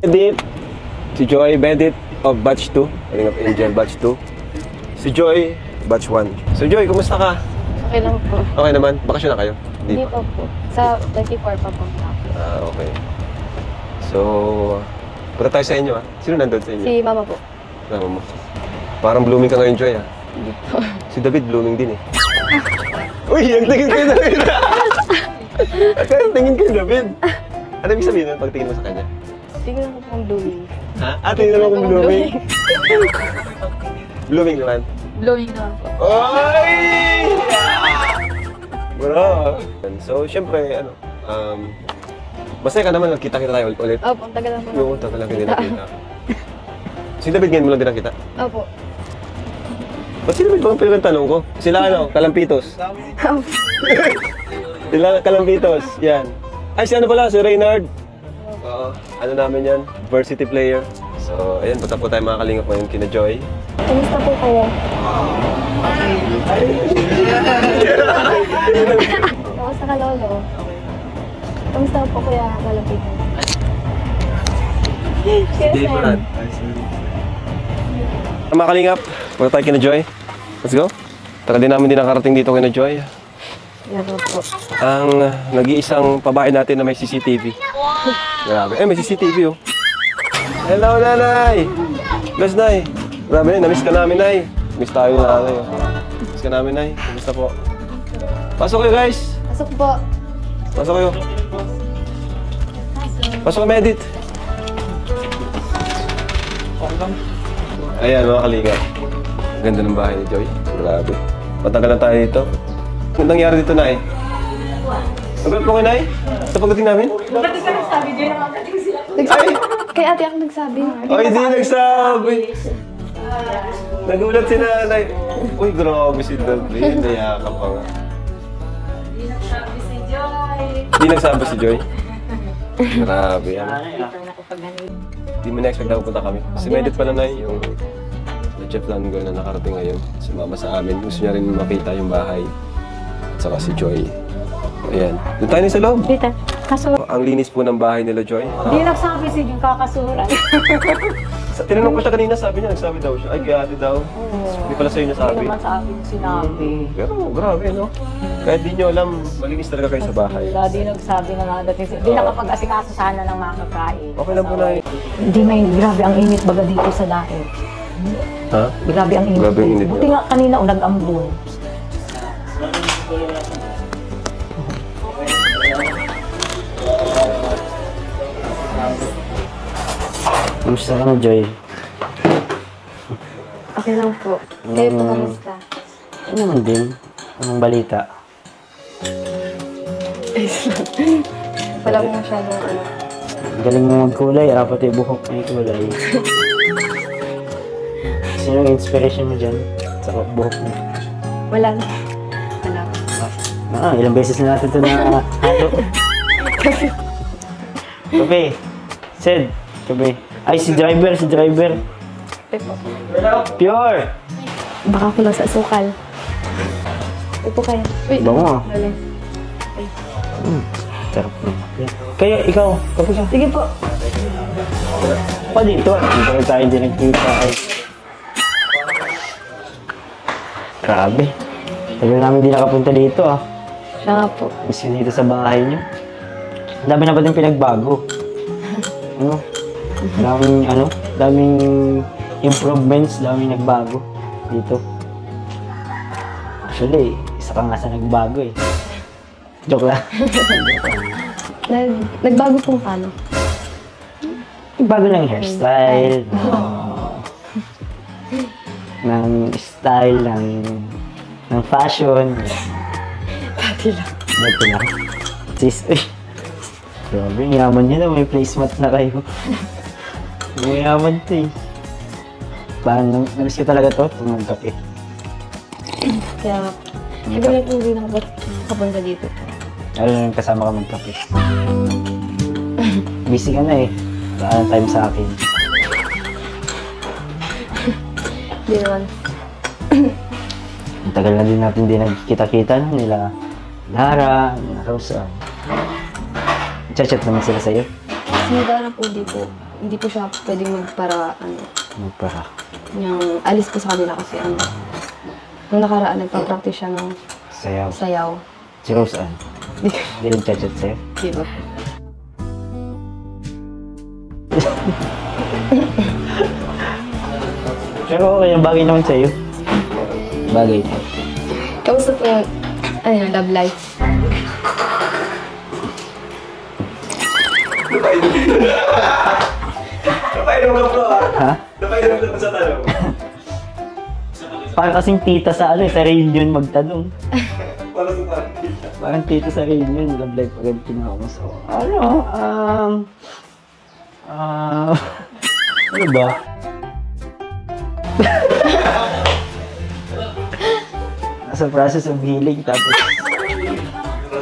Edit, si Joy Bendit of Batch 2, Ring of Angel Batch 2. Si Joy, Batch 1. So Joy, kumusta ka? Okay lang po. Okay naman? Bakasyon na kayo? Hindi pa po. Sa 24 pa po. Ah, okay. So, punta tayo sa inyo ah. Sino nandun sa inyo? Si mama po. Mama mo. Parang blooming ka ngayon, Joy ah. Hindi po. Si David blooming din eh. Uy, ang tingin kay David! Ang tingin kay David! Ano ibig sabihin nun pag tingin mo sa kanya? Tingnan ko pong blooming. Ha? Ah, tingin naman kung blooming. blooming naman. Blooming naman po. Oy! Bro! So, syempre, ano, um, masaya ka naman nagkita-kita tayo ul- ulit. Opo, ang tagal lang po. Oo, tagal lang nakita. Si David ngayon mo lang din nakita. Opo. Ba't si David ba ang pinag tanong ko? Sila ano, Kalampitos. Sila Kalampitos, yan. Ay, si ano pala, si Reynard. Oo, ano namin yan, varsity player. So, ayan, punta po tayo mga kalingap ngayon kina Joy. Kumusta po kayo? Kamusta ka, Lolo? Kamusta po kuya Malapitan? Yes, ma'am. Mga kalingap, punta tayo kina Joy. Let's go. Tagal din namin din nakarating dito kina Joy. Ang uh, nag-iisang babae natin na may CCTV. Grabe. Eh, may CCTV oh. Hello, nanay! Bless, nay. Grabe, namiss ka namin, nay. Miss tayo na nanay. oh. Miss ka namin, nay. Kumusta po? Pasok kayo, guys. Pasok po. Pasok kayo. Pasok kayo, edit. Ayan, mga kalinga. Ganda ng bahay ni Joy. Grabe. Matagal na tayo dito. Ano nangyari dito, Nay? Nagulat po kayo, Nay? Sa pagdating namin? Nagsabi. Kay ate ako nagsabi. Ay, di nagsabi. Nagulat si nanay. Uy, grabe si David. Nayakap pa nga. Di nagsabi si Joy. Grabe yan. Di mo na-expect na pupunta kami. Si Medit pala na yung na Jeff Langol na nakarating ngayon. Sumama sa amin. Gusto niya rin makita yung bahay. At saka si Joy. Ayan. Doon tayo sa loob. Dito. Kaso, Ang linis po ng bahay nila, Joy. di nagsabi si yung kakasuran. Sa, tinanong ko siya kanina, sabi niya, nagsabi daw siya. Ay, kaya ate daw. Hindi pala sa'yo niya Hindi sabi. naman sa akin sinabi. Pero grabe, no? Kahit di nyo alam, malinis talaga kayo sa bahay. Wala, di nagsabi na nga dating si... Di nakapag-asikaso sana ng mga kakain. Okay lang po na Hindi may grabe ang init baga dito sa lahi. Ha? Grabe ang init. Grabe ang init Buti nga kanina o nag-ambon. Kamusta ka na, Joy? Okay lang po. Kayo po kamusta? Ano naman din? Anong balita? Wala po masyadong ano. Galing mo magkulay, apat yung buhok may kulay. Sino yung inspiration mo dyan? Sa buhok mo? Wala na. Wala. Ah, ilang beses na natin ito na halo. Kape. Sid. Kape. Ay, si driver, si driver. Pure! Baka kulang sa sukal. Upo kayo. Uy, Bango ah. Lalo. Sarap na. Kayo, ikaw. Kape ka. Sige po. Pa dito. Dito tayo din nagkita. Ay. Grabe. Tagal namin di nakapunta dito ah. Siya nga po. Miss yun dito sa bahay niyo. Ang dami na ba din pinagbago? Ano? Daming ano? Daming improvements, daming nagbago dito. Actually, isa ka nga sa nagbago eh. Joke lang. Nag, nagbago pong paano? Bago ng hairstyle. Ng style, ng, ng fashion. Pati lang. Ito lang. Sis, uy. Grabe, yaman niya na. May placemat na kayo. May yaman to eh. Nam- namiss ko talaga to. Itong magkape. Kaya, tagal na po hindi nakapunta dito. Lalo na yung kasama ka magkape. Busy ka na eh. Wala time sa akin. Hindi naman. Ang tagal na din natin din nagkita-kita no, nila Lara, nila Rosa. Chat-chat naman sila sa'yo. Si Dara po, hindi po. Hindi po siya pwedeng magpara, ano, Magpara. yung alis po sa kanila kasi ano. Nung nakaraan, nagpa-practice siya ng Sayaw. sayaw. Si. Hindi ko, Hindi rin chat-chat sa'yo. di ba? Pero okay, bagay naman sa'yo. Bagay. Kamusta po yung, ano love life? Napainom ka bro ah. Ha? Napainom ka sa tanong. Parang kasing tita sa ano, eh, sa reunion magtanong. Para sa tanong. Parang tita sa reunion, love life agad kinakamusta ko. Ano, um... Ah... ano ba? Nasa process of healing, tapos...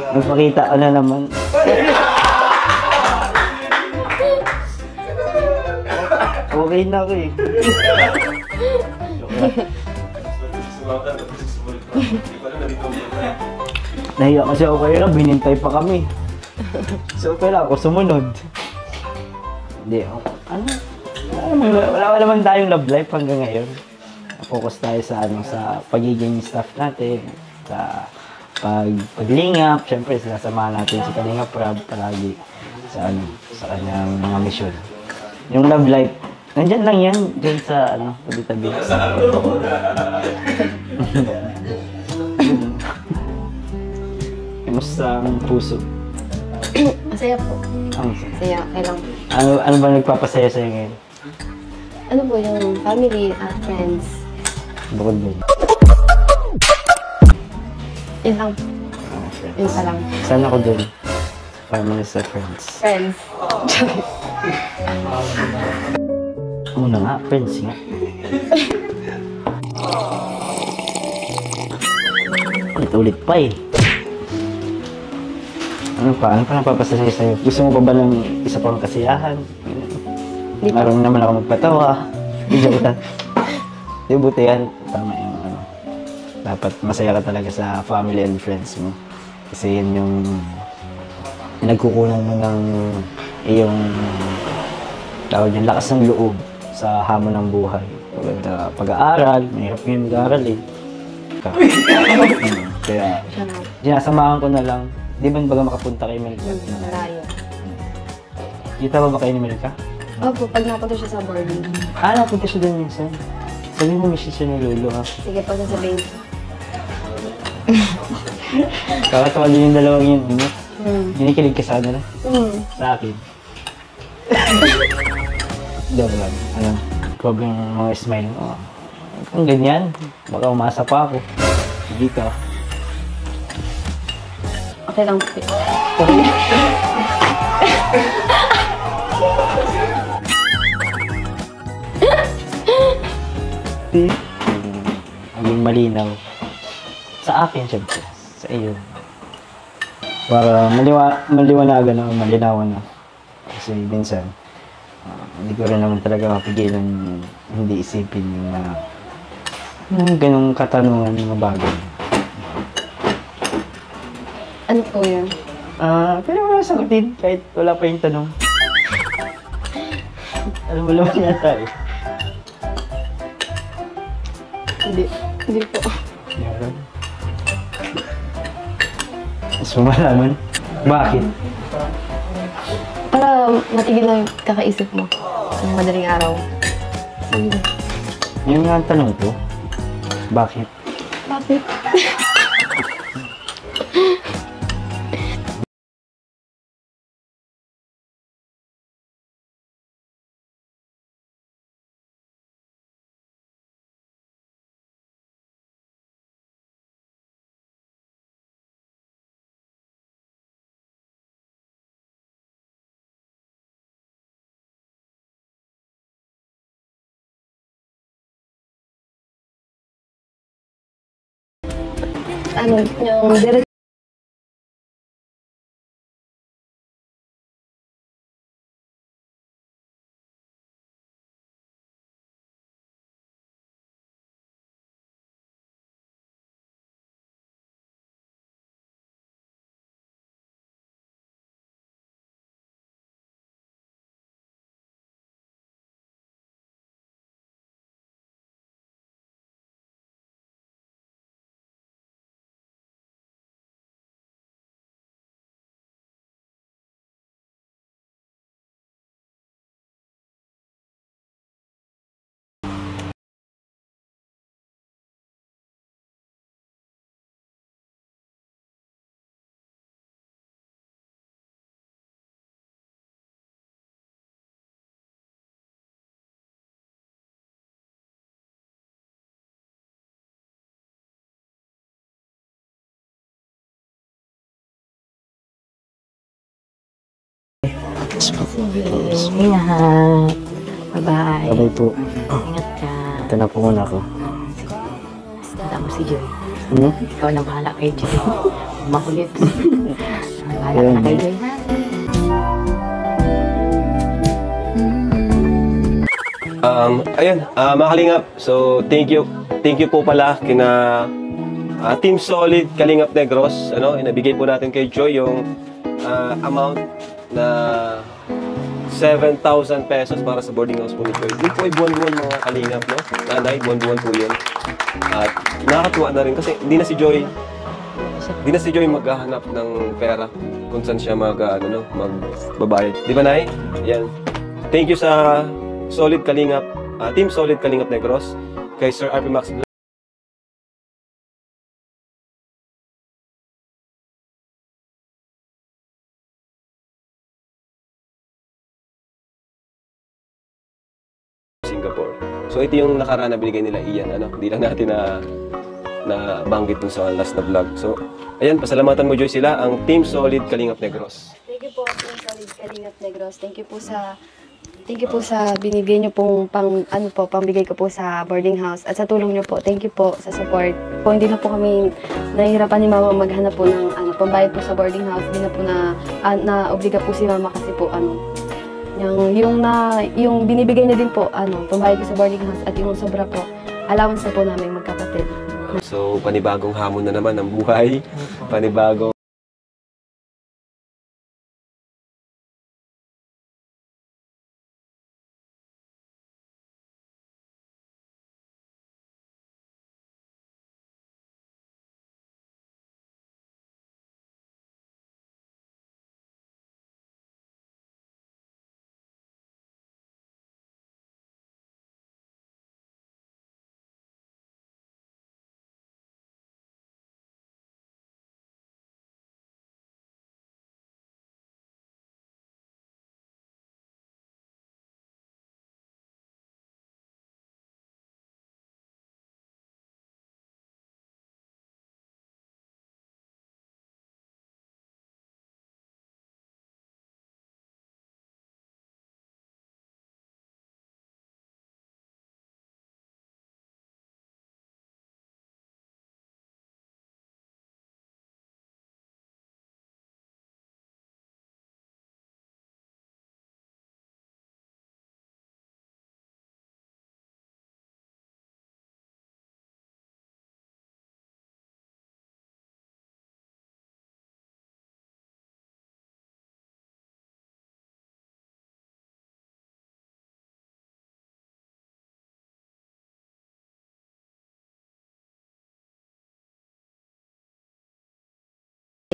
Nagpakita ka na naman. okay na ako eh. Nahiya kasi ako kayo na, binintay pa kami. So, kailangan ako sumunod. Hindi, ano? Wala, wala, naman tayong love life hanggang ngayon. Focus tayo sa ano sa pagiging staff natin, sa pag paglingap, syempre sinasamahan natin si Kalingap Rab palagi sa ano, sa kanyang mga mission. Yung love life, nandyan lang yan, dyan sa ano, tabi-tabi. Kamusta ang puso? Masaya po. Ang Masaya, kailang ano, ano ba nagpapasaya sa'yo ngayon? Ano po yung family at friends? Bukod doon. Yun lang. Yun pa lang. Saan ako doon? Family sa friends. Friends. Una nga, friends nga. Ulit-ulit pa eh. Ano pa? Ano pa napapasaya sa'yo? Gusto mo pa ba ng isa pang kasiyahan? Di pa. Marunong naman ako magpatawa. Joke lang. Di buti yan. Tama yung ano. Dapat masaya ka talaga sa family and friends mo. Kasi yun yung nagkukunan mo ng iyong tawag yung lakas ng loob sa hamon ng buhay. Na pag-aaral, mahirap yung mag-aaral eh. Ka- Mm, Kaya, sinasamahan ko na lang. Di ba baga makapunta kay Melka? Hmm, malayo. Kita ba ba kayo ni Melka? Opo, pag napunta siya sa boarding. Ah, napunta siya doon minsan. Sabi mo, miss siya ni Lolo ha. Sige, pag sasabihin. Kakatawa din yung dalawang yun. Ano? Hmm. Ginikilig ka sa ano na? Hmm. Sa akin. Joke lang. Ano? Problem ng mga smile mo. Kung ganyan, baka umasa pa ako. Hindi ka. Okay lang po. Di. Maging malinaw. Sa akin, syempre. Sa iyo. Para maliwa, maliwanagan na, malinawan na. Kasi minsan, ah, hindi ko rin naman talaga mapigilan hindi isipin yung mga yung ganong katanungan ng mga bagay. Ano po yun? Ah, pero wala sagutin kahit wala pa yung tanong. Alam mo naman yata eh. Hindi. Hindi po. Meron. Mo malaman? Bakit? Para matigil na yung kakaisip mo sa madaling araw. Yun nga ang tanong ko. Bakit? Bakit? ano, yung direct Sige, ingat. Bye-bye. Bye po. Ingat ka. Ito na po muna ako. Tanda mo si Joy. Hmm? Ikaw na bahala kay Joy. Makulit. bahala ka na kay Joy, ha? Um, ayun, ah, mga kalingap. So, thank you. Thank you po pala kina ah, Team Solid Kalingap Negros. Ano, inabigay po natin kay Joy yung ah, amount na 7,000 pesos para sa boarding house po ni Joy. Yun po ay buwan-buwan mga kalingap, no? Nanay, buwan-buwan po yun. At nakakatuwa na rin kasi hindi na si Joy hindi na si Joy maghahanap ng pera kung saan siya mag, ah, ano, no, magbabayad. Di ba, Nay? Yan. Thank you sa Solid Kalingap, ah, Team Solid Kalingap Negros, kay Sir RP Max So ito yung nakaraan na binigay nila Ian, ano? Hindi lang natin na na banggit dun sa last na vlog. So, ayan, pasalamatan mo Joy sila, ang Team Solid Kalingap Negros. Thank you po, Team Solid Kalingap Negros. Thank you po sa Thank you po sa binibigay niyo pong pang ano po, pambigay ko po sa boarding house at sa tulong niyo po. Thank you po sa support. Po hindi na po kami nahihirapan ni Mama maghanap po ng ano pambayad po sa boarding house. Hindi na po na ah, na obliga po si Mama kasi po ano yung yung na yung binibigay niya din po ano pambayad ko sa boarding house at yung sobra po allowance na po namin magkapatid. So, panibagong hamon na naman ng buhay. Panibagong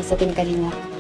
Sa Team Kalingap.